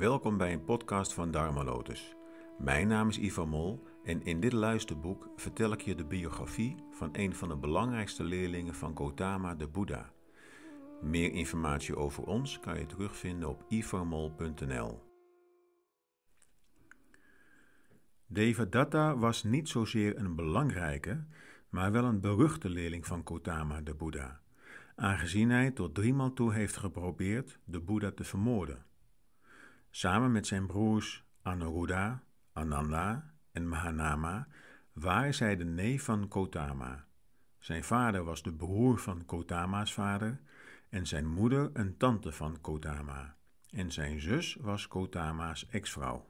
Welkom bij een podcast van Dharma Lotus. Mijn naam is Ivan Mol en in dit luisterboek vertel ik je de biografie van een van de belangrijkste leerlingen van Gautama de Boeddha. Meer informatie over ons kan je terugvinden op ivanmol.nl. Devadatta was niet zozeer een belangrijke, maar wel een beruchte leerling van Gautama de Boeddha, aangezien hij tot driemaal toe heeft geprobeerd de Boeddha te vermoorden. Samen met zijn broers Anuruddha, Ananda en Mahanama waren zij de neef van Kotama. Zijn vader was de broer van Kotama's vader en zijn moeder een tante van Kotama. En zijn zus was Kotama's ex-vrouw.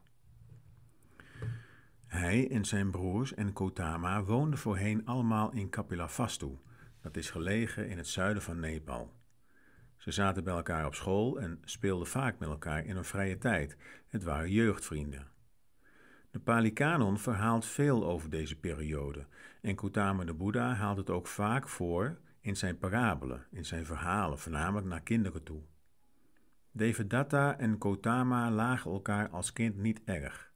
Hij en zijn broers en Kotama woonden voorheen allemaal in Kapilavastu, dat is gelegen in het zuiden van Nepal. Ze zaten bij elkaar op school en speelden vaak met elkaar in hun vrije tijd. Het waren jeugdvrienden. De Pali Canon verhaalt veel over deze periode en Gautama de Boeddha haalt het ook vaak voor in zijn parabelen, in zijn verhalen, voornamelijk naar kinderen toe. Devadatta en Gautama lagen elkaar als kind niet erg.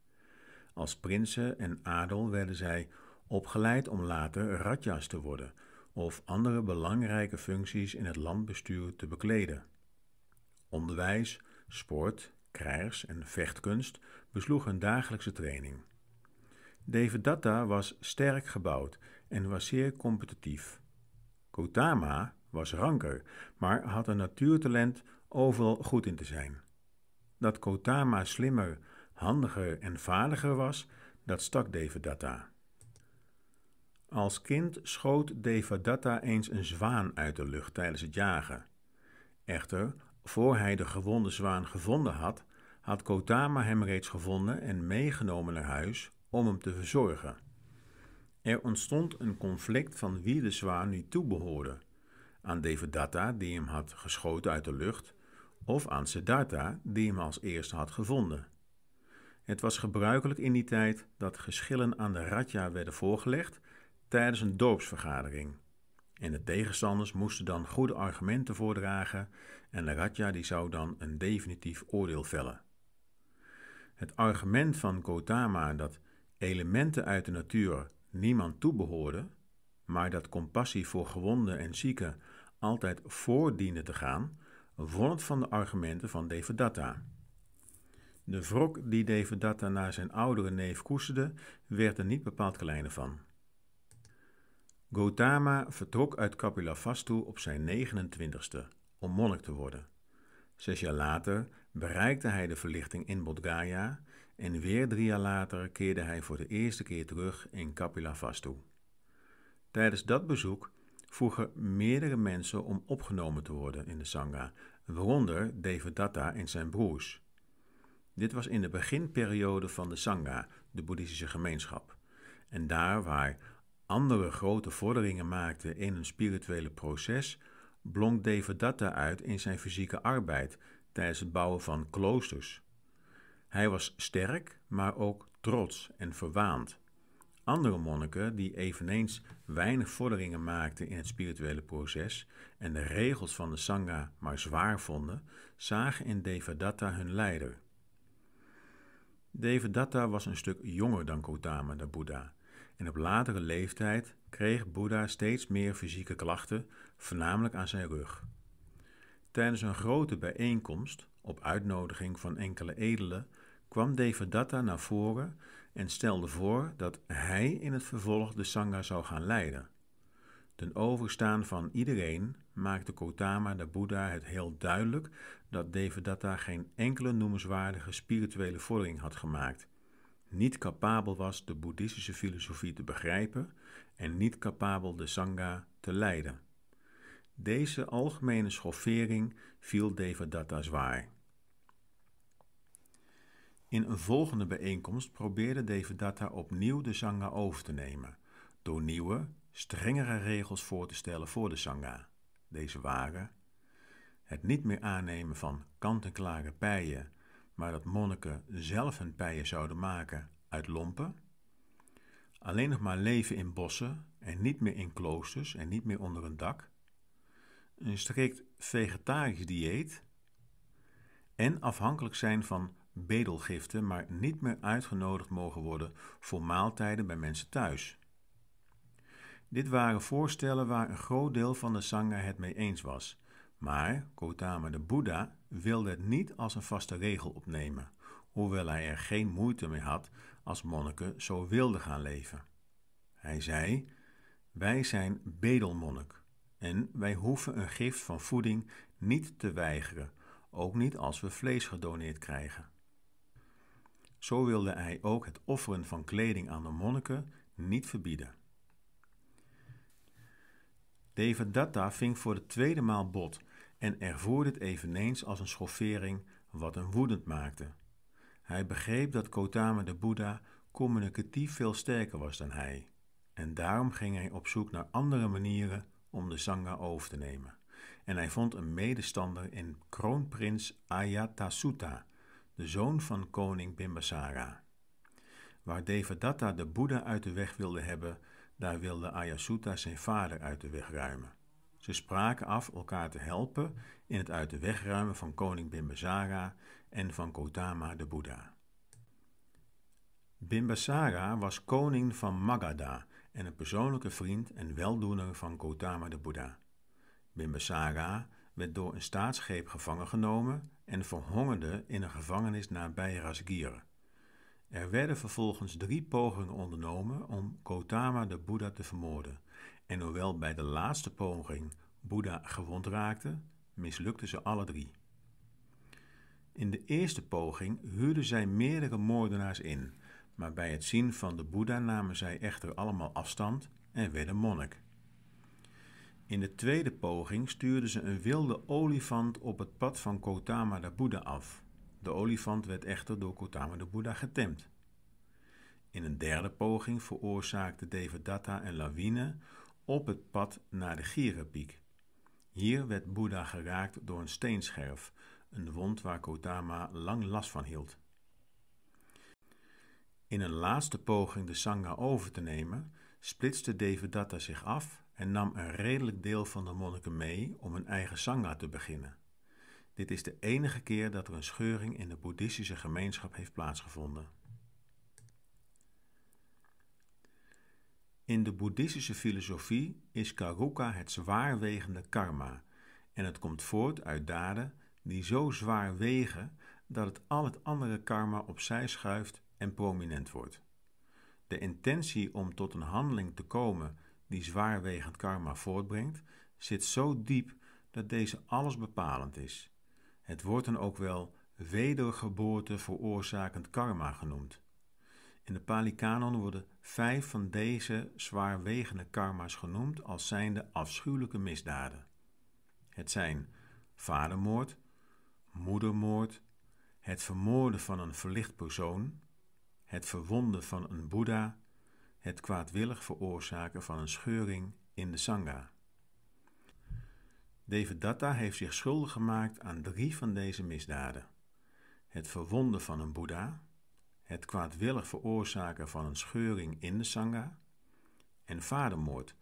Als prinsen en adel werden zij opgeleid om later ratjas te worden, of andere belangrijke functies in het landbestuur te bekleden. Onderwijs, sport, krijgs- en vechtkunst besloeg hun dagelijkse training. Devadatta was sterk gebouwd en was zeer competitief. Gautama was ranker, maar had een natuurtalent overal goed in te zijn. Dat Gautama slimmer, handiger en vaardiger was, dat stak Devadatta. Als kind schoot Devadatta eens een zwaan uit de lucht tijdens het jagen. Echter, voor hij de gewonde zwaan gevonden had, had Kotama hem reeds gevonden en meegenomen naar huis om hem te verzorgen. Er ontstond een conflict van wie de zwaan nu toebehoorde: aan Devadatta, die hem had geschoten uit de lucht, of aan Siddhartha, die hem als eerste had gevonden. Het was gebruikelijk in die tijd dat geschillen aan de Ratja werden voorgelegd tijdens een dorpsvergadering. En de tegenstanders moesten dan goede argumenten voordragen en de Raja die zou dan een definitief oordeel vellen. Het argument van Gautama dat elementen uit de natuur niemand toebehoorden, maar dat compassie voor gewonden en zieken altijd voor diende te gaan, won het van de argumenten van Devadatta. De wrok die Devadatta naar zijn oudere neef koesterde, werd er niet bepaald kleiner van. Gautama vertrok uit Kapilavastu op zijn 29ste om monnik te worden. Zes jaar later bereikte hij de verlichting in Bodh en weer drie jaar later keerde hij voor de eerste keer terug in Kapilavastu. Tijdens dat bezoek vroegen meerdere mensen om opgenomen te worden in de Sangha, waaronder Devadatta en zijn broers. Dit was in de beginperiode van de Sangha, de boeddhistische gemeenschap. En daar waar andere grote vorderingen maakte in een spirituele proces, blonk Devadatta uit in zijn fysieke arbeid tijdens het bouwen van kloosters. Hij was sterk, maar ook trots en verwaand. Andere monniken, die eveneens weinig vorderingen maakten in het spirituele proces en de regels van de Sangha maar zwaar vonden, zagen in Devadatta hun leider. Devadatta was een stuk jonger dan Gautama, de Boeddha, en op latere leeftijd kreeg Boeddha steeds meer fysieke klachten, voornamelijk aan zijn rug. Tijdens een grote bijeenkomst, op uitnodiging van enkele edelen, kwam Devadatta naar voren en stelde voor dat hij in het vervolg de Sangha zou gaan leiden. Ten overstaan van iedereen maakte Gautama de Boeddha het heel duidelijk dat Devadatta geen enkele noemenswaardige spirituele vordering had gemaakt niet capabel was de boeddhistische filosofie te begrijpen en niet capabel de Sangha te leiden. Deze algemene schoffering viel Devadatta zwaar. In een volgende bijeenkomst probeerde Devadatta opnieuw de Sangha over te nemen, door nieuwe, strengere regels voor te stellen voor de Sangha. Deze waren het niet meer aannemen van kant-en-klare pijen maar dat monniken zelf hun pijen zouden maken uit lompen, alleen nog maar leven in bossen en niet meer in kloosters en niet meer onder een dak, een strikt vegetarisch dieet? En afhankelijk zijn van bedelgiften, maar niet meer uitgenodigd mogen worden voor maaltijden bij mensen thuis. Dit waren voorstellen waar een groot deel van de Sangha het mee eens was, maar Gautama de Boeddha wilde het niet als een vaste regel opnemen, hoewel hij er geen moeite mee had als monniken zo wilden gaan leven. Hij zei: Wij zijn bedelmonnik en wij hoeven een gift van voeding niet te weigeren, ook niet als we vlees gedoneerd krijgen. Zo wilde hij ook het offeren van kleding aan de monniken niet verbieden. Devadatta ving voor de tweede maal bot en ervoer dit eveneens als een schoffering wat hem woedend maakte. Hij begreep dat Kotama de Boeddha communicatief veel sterker was dan hij, en daarom ging hij op zoek naar andere manieren om de Sangha over te nemen. En hij vond een medestander in kroonprins Ajatasutta, de zoon van koning Bimbasara. Waar Devadatta de Boeddha uit de weg wilde hebben, daar wilde Ayasutta zijn vader uit de weg ruimen. Ze spraken af elkaar te helpen in het uit de weg ruimen van koning Bimbasara en van Kotama de Boeddha. Bimbasara was koning van Magadha en een persoonlijke vriend en weldoener van Kotama de Boeddha. Bimbasara werd door een staatsgreep gevangen genomen en verhongerde in een gevangenis nabij Rasgir. Er werden vervolgens drie pogingen ondernomen om Kotama de Boeddha te vermoorden, en hoewel bij de laatste poging Boeddha gewond raakte, mislukten ze alle drie. In de eerste poging huurden zij meerdere moordenaars in, maar bij het zien van de Boeddha namen zij echter allemaal afstand en werden monnik. In de tweede poging stuurden ze een wilde olifant op het pad van Kotama de Boeddha af. De olifant werd echter door Kotama de Boeddha getemd. In een derde poging veroorzaakte Devadatta een lawine op het pad naar de Gierenpiek. Hier werd Boeddha geraakt door een steenscherf, een wond waar Kotama lang last van hield. In een laatste poging de Sangha over te nemen, splitste Devadatta zich af en nam een redelijk deel van de monniken mee om een eigen Sangha te beginnen. Dit is de enige keer dat er een scheuring in de boeddhistische gemeenschap heeft plaatsgevonden. In de boeddhistische filosofie is karuka het zwaarwegende karma en het komt voort uit daden die zo zwaar wegen dat het al het andere karma opzij schuift en prominent wordt. De intentie om tot een handeling te komen die zwaarwegend karma voortbrengt, zit zo diep dat deze alles bepalend is. Het wordt dan ook wel wedergeboorte veroorzakend karma genoemd. In de Pali Canon worden vijf van deze zwaarwegende karma's genoemd als zijnde afschuwelijke misdaden. Het zijn vadermoord, moedermoord, het vermoorden van een verlicht persoon, het verwonden van een boeddha, het kwaadwillig veroorzaken van een scheuring in de sangha. Devadatta heeft zich schuldig gemaakt aan drie van deze misdaden: het verwonden van een boeddha, het kwaadwillig veroorzaken van een scheuring in de sangha en vadermoord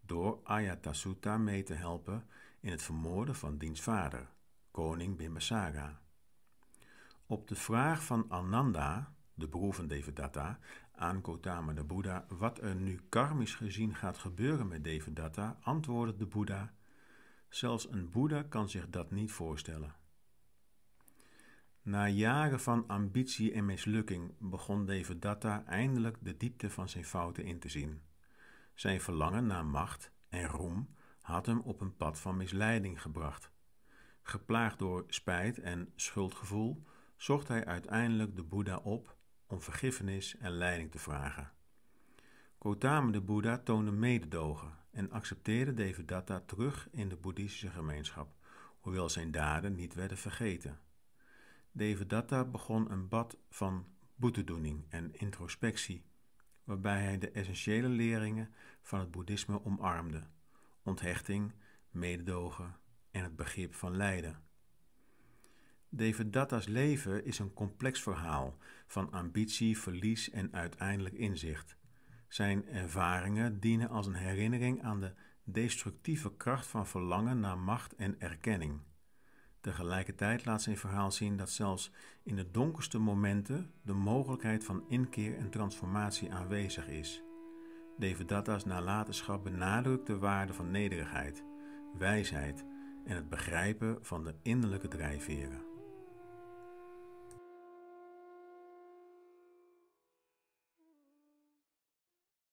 door Ayatasutta mee te helpen in het vermoorden van diens vader, koning Bimbasara. Op de vraag van Ananda, de broer van Devadatta, aan Gautama de Boeddha wat er nu karmisch gezien gaat gebeuren met Devadatta, antwoordde de Boeddha: Zelfs een Boeddha kan zich dat niet voorstellen. Na jaren van ambitie en mislukking begon Devadatta eindelijk de diepte van zijn fouten in te zien. Zijn verlangen naar macht en roem had hem op een pad van misleiding gebracht. Geplaagd door spijt en schuldgevoel zocht hij uiteindelijk de Boeddha op om vergiffenis en leiding te vragen. Gautama de Boeddha toonde mededogen en accepteerde Devadatta terug in de boeddhistische gemeenschap, hoewel zijn daden niet werden vergeten. Devadatta begon een bad van boetedoening en introspectie, waarbij hij de essentiële leringen van het boeddhisme omarmde: onthechting, mededogen en het begrip van lijden. Devadatta's leven is een complex verhaal van ambitie, verlies en uiteindelijk inzicht. Zijn ervaringen dienen als een herinnering aan de destructieve kracht van verlangen naar macht en erkenning. Tegelijkertijd laat zijn verhaal zien dat zelfs in de donkerste momenten de mogelijkheid van inkeer en transformatie aanwezig is. Devadatta's nalatenschap benadrukt de waarde van nederigheid, wijsheid en het begrijpen van de innerlijke drijfveren.